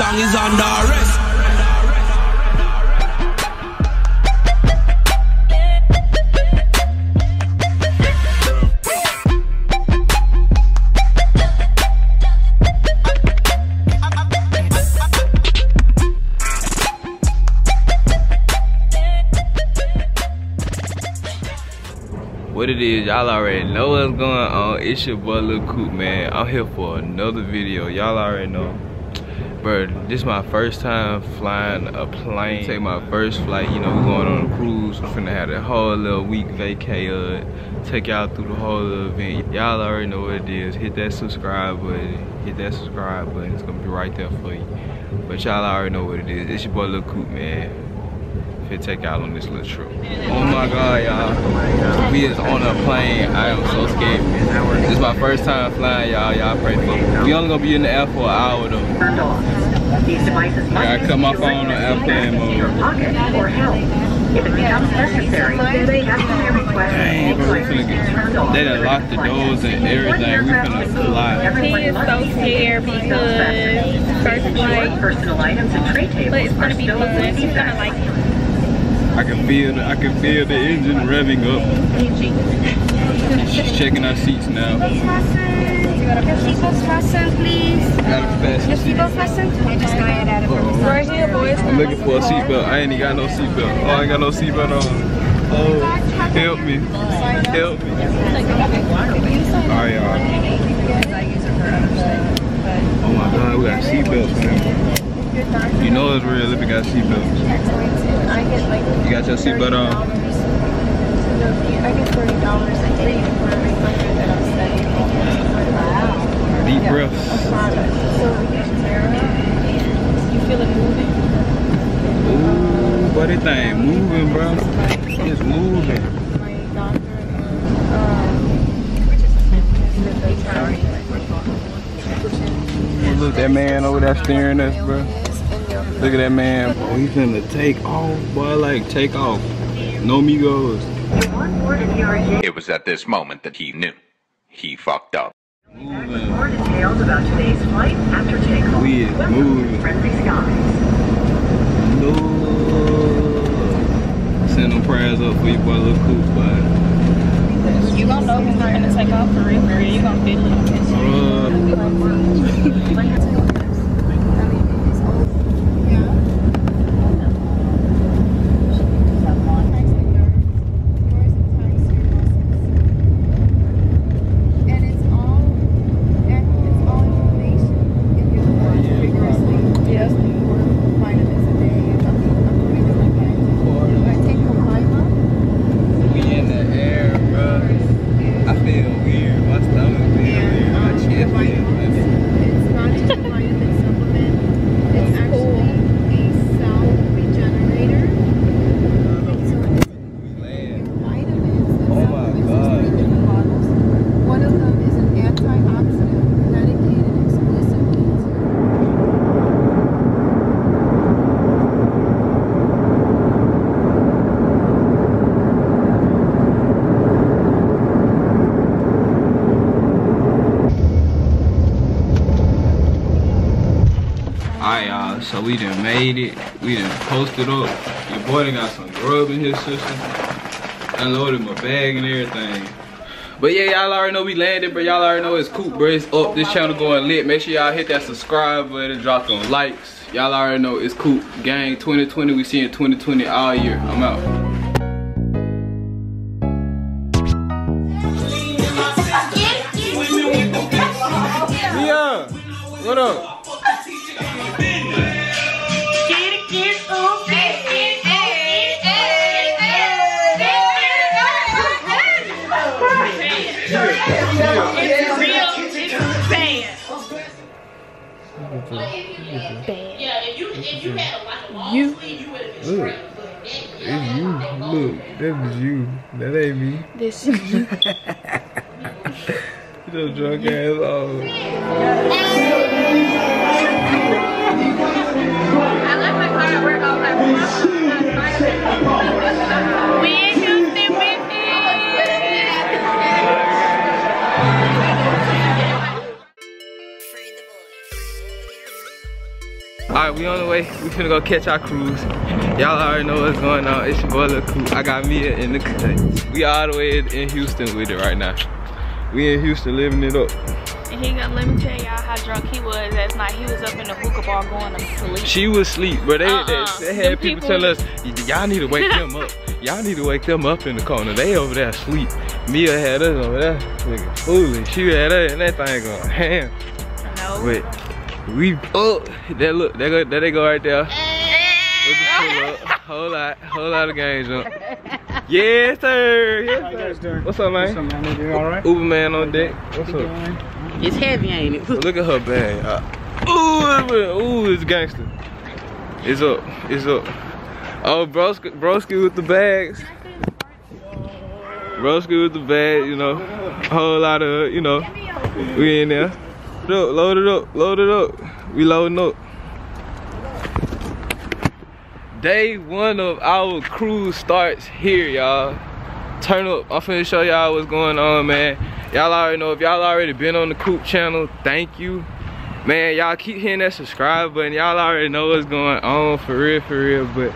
song is under arrest. What it is, y'all already know what's going on. It's your boy Lil Coop, man. I'm here for another video. Y'all already know. Bro, this is my first time flying a plane. Take my first flight, you know, going on a cruise. We're finna have that whole little week vacay, uh, take y'all through the whole event. Y'all already know what it is. Hit that subscribe button. Hit that subscribe button. It's gonna be right there for you. But y'all already know what it is. It's your boy Lil Coop, man fit take y'all on this little trip. Oh my god, y'all. We is on a plane. I am so scared. My first time flying, y'all. Y'all pray for me. We only gonna be in the air for an hour though. I gotta cut my phone on airplane mode. If it becomes necessary, they have to request Dang, bro, we finna get, they done locked the doors and everything. We finna fly. He is so scared because first flight, personal items and tray tables but it's gonna be fun. He's gonna like it. I can feel the, I can feel the engine revving up. She's checking our seats now. Your seatbelt's fastened, please. Gotta fasten Your seats. seatbelt fastened? I just got it out of Uh-oh. Right here, boys. I'm looking for a seatbelt. I ain't even got no seatbelt. Oh, I ain't got no seatbelt on. Oh, help me. Help me. Alright, y'all. Oh my god, we got seatbelts, man. You know it's real if you got seatbelts. You got your seatbelt on? I get thirty dollars a day for every hundred that I'm studying. Wow. Deep breaths. So we get Sarah. You feel it moving? Ooh, but that thing moving, bro. It's moving. My doctor, um, Oh, at that man over there staring at us, bro. Look at that man. Oh, he's finna take off, boy. Like, take off. No migos. On board an ERJ, It was at this moment that he knew. He fucked up. Moving. more details about today's flight after takeoff. We is moving. Friendly skies. No. Send them prayers up for you, boy. Look cool, boy. you gonna know when we're gonna take off for real, for. You gonna feel it. Uh, And it's all, it's all information in your report rigorously. Yes. Vitamins a day, I'm, I'm putting it like that. I take Copilot. we in the air, bro. I feel weird. My stomach feels weird. My chest feels heavy. It's not just a vitamin supplement. It's actually a cell regenerator. So it's We land. vitamins. and Oh my supplements God. in different bottles. One of them is an antioxidant medicated exclusively to Alright, y'all. So we done made it. We done posted up. Your boy done got some grub in his system. Unloaded my bag and everything. But yeah, y'all already know we landed, but y'all already know it's cool, bro. It's up. This channel going lit. Make sure y'all hit that subscribe button, drop them likes. Y'all already know it's cool. Gang 2020, we see in 2020 all year. I'm out. Yeah. What up? You. had a lot of money you would Look. It's you. Look. That was you. That ain't me. This is you. Your drunk ass off. Alright, we on the way. We finna go catch our cruise. Y'all already know what's going on. It's your boy Lil Coop. I got Mia in the cut. We all the way in Houston with it right now. We in Houston living it up. And he gonna let me tell y'all how drunk he was last night. He was up in the hookah bar going to sleep. She was asleep, but they, Uh-uh. they, they had people, people- tell us, y'all need to wake them up. Y'all need to wake them up in the corner. They over there asleep. Mia had us over there looking foolish. She had her and that thing going ham. No. Wait, we oh that look that go there they go right there. With the pull up, whole lot, whole lot of games on. Yes sir, yes sir. What's up man? What's up, man? You all right? Uber man on deck. What's up? It's heavy, ain't it? Look at her bag. Uh, ooh, ooh, it's gangster. It's up, it's up. Oh, broski, broski with the bags. Broski with the bag, you know. Whole lot of, you know. We in there. Look, load it up, load it up. We loading up. Day one of our cruise starts here, y'all. Turn up. I'm finna show y'all what's going on, man. Y'all already know if y'all already been on the Coop channel, thank you. Man, y'all keep hitting that subscribe button. Y'all already know what's going on for real, for real. But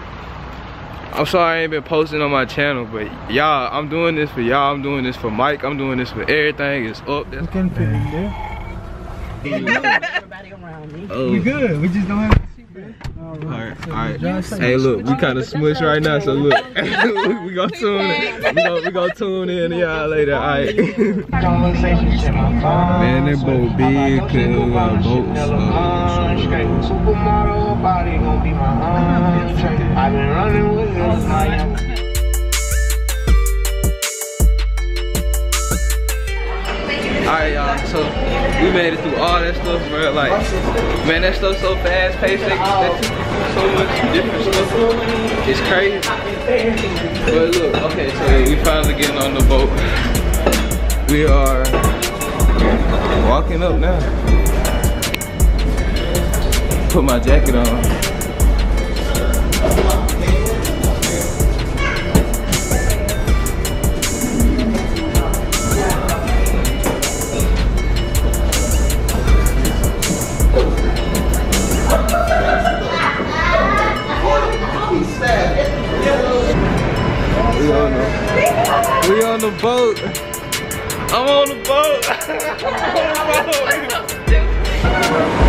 I'm sorry I ain't been posting on my channel, but y'all, I'm doing this for y'all. I'm doing this for Mike. I'm doing this for everything. It's up. That's can fit in there. Everybody around me. oh. We good. We just don't have a seatbelt. Alright, alright. Hey, look, we kind of smush right now, so look, we, we gonna tune in. We gonna, we gonna tune in to y'all later, alright. Man, that boat big, cause we got boats. uh, Supermodel body gon' be my entree. I've been running with this Alright, y'all, so we made it through all that stuff, bro. Like, man, that stuff so fast paced. They, took you through so much different stuff. It's crazy. But look, okay, so we finally getting on the boat. We are walking up now. Put my jacket on. We on the boat. I'm on the boat. I'm on the boat.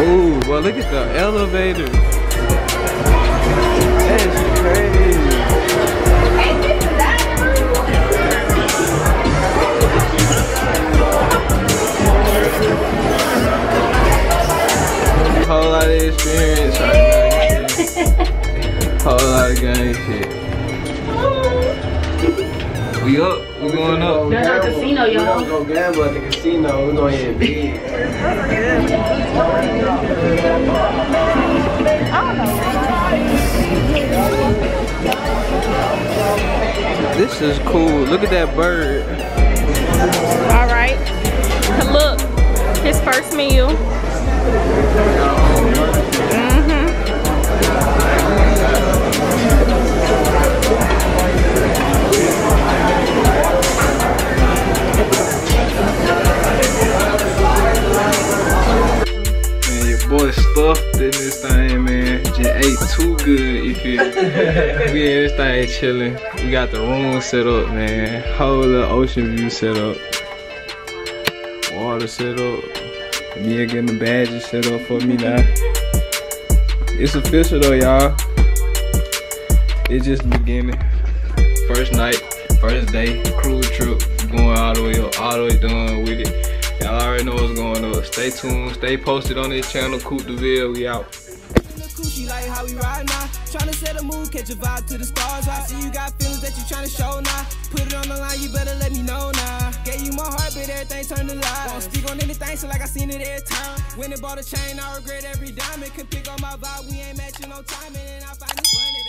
Ooh, well, look at the elevator. That's crazy. Whole lot of experience right now. Whole lot of gang shit. We up. We going up. There's a casino, y'all. don't go gamble at the casino. We're going to hit big. This is cool. Look at that bird. All right. Look, his first meal. We in this thing chilling. We got the room set up, man. Whole little ocean view set up. Water set up. Me getting the badges set up for me now. It's official though, y'all. It's just the beginning. First night, first day, cruise trip, going all the way up, all the way done with it. Y'all already know what's going on. Stay tuned, stay posted on this channel, Coop DeVille. We out. She like how we ride now. Tryna set a mood, catch a vibe to the stars. I see you got feelings that you tryna show now. Put it on the line, you better let me know now. Gave you my heart, but everything turned to lies. Won't speak on anything, so like I seen it every time. When it bought a chain, I regret every diamond. Can pick on my vibe, we ain't matching no timing, and I find it funny.